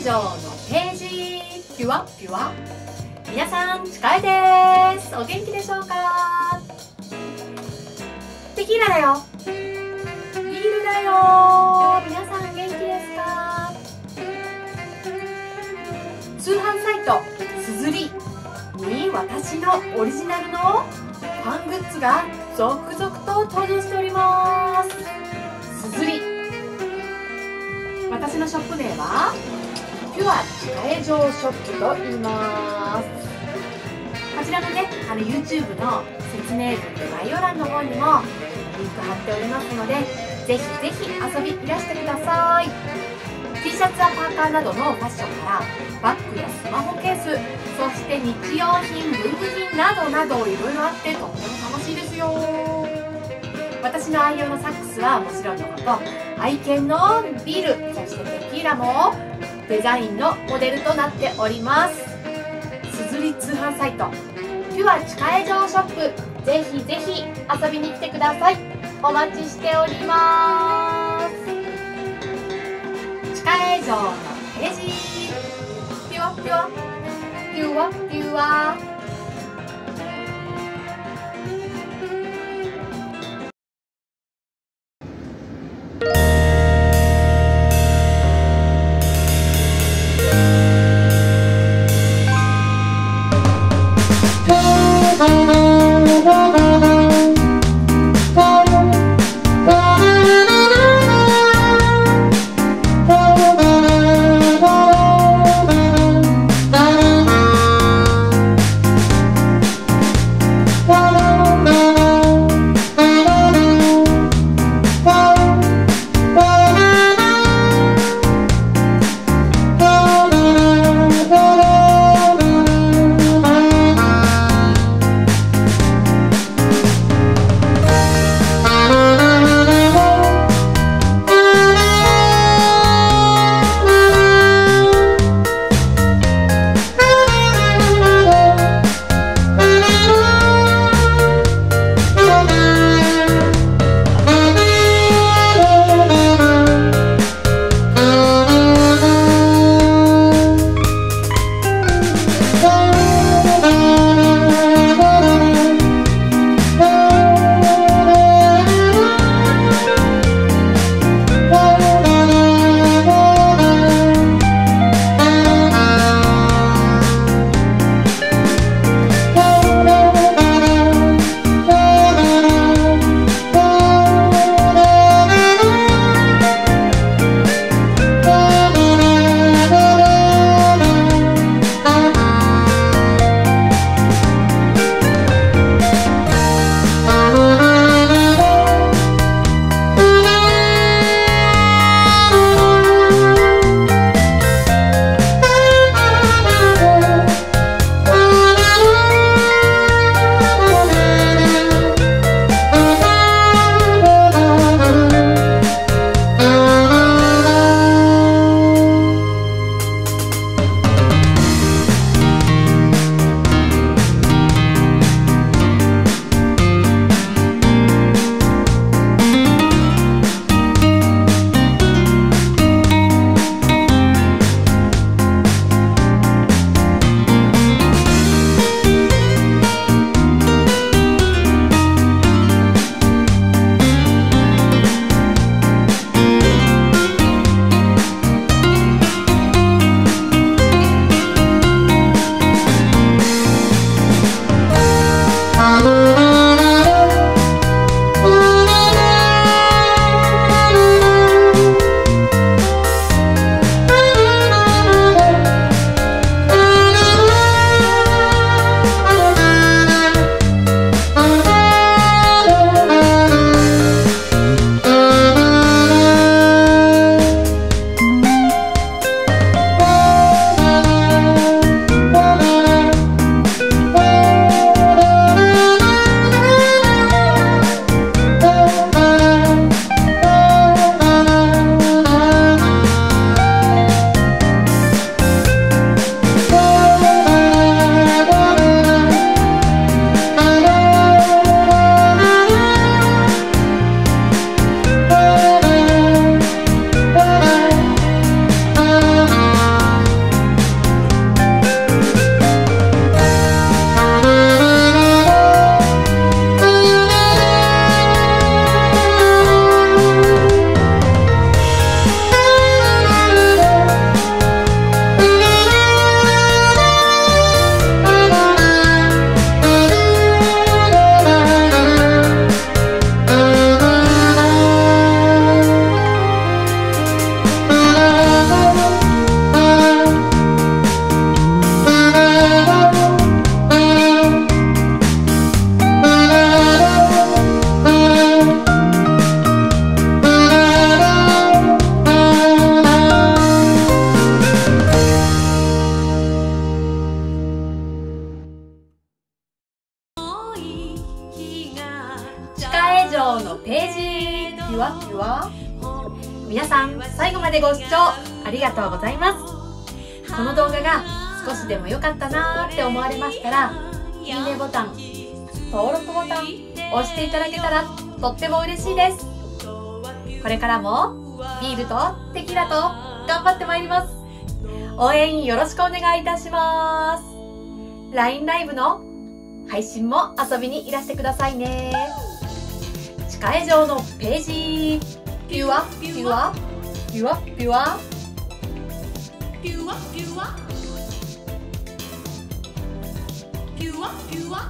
会場のページ。ピュワピュワ皆さん近いです。お元気でしょうか？テキーラだよ。ビールだよ。皆さん元気ですか？通販サイトすずりに私のオリジナルのファングッズが続々と登場しております。すずり私のショップ名は？ピュア地下城ショップと言います。こちらのねあの YouTube の説明文で概要欄の方にもリンク貼っておりますのでぜひぜひ遊びいらしてください。T シャツやパーカーなどのファッションからバッグやスマホケースそして日用品文具品などなどいろいろあってとっても楽しいですよ。私の愛用のサックスはもちろんのこと愛犬のビルそしてテキーラもデザインのモデルとなっております。すずり通販サイトピュア地下城ショップぜひぜひ遊びに来てください。お待ちしております。地下城のページ。ピュアピュア。ピュアピュア。城のページピュアピュア皆さん最後までご視聴ありがとうございます。この動画が少しでも良かったなーって思われましたらいいねボタン登録ボタン押していただけたらとっても嬉しいです。これからもビールとテキラと頑張ってまいります。応援よろしくお願いいたします。LINE ライブの配信も遊びにいらしてくださいね。地下絵城のページ。ピュア？ピュア？ピュア？ピュア？ピュア？ピュア？ピュア？ピュア？